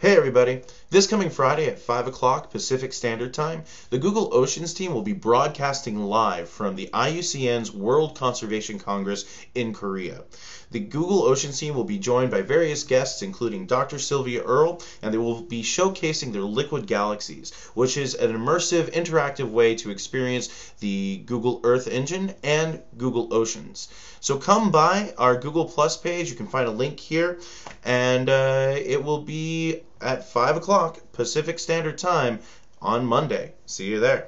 Hey everybody! This coming Friday at 5 o'clock Pacific Standard Time, the Google Oceans team will be broadcasting live from the IUCN's World Conservation Congress in Korea. The Google Oceans team will be joined by various guests, including Dr. Sylvia Earle, and they will be showcasing their liquid galaxies, which is an immersive, interactive way to experience the Google Earth engine and Google Oceans. So come by our Google Plus page. You can find a link here, and uh, it will be at 5 o'clock Pacific Standard Time on Monday. See you there.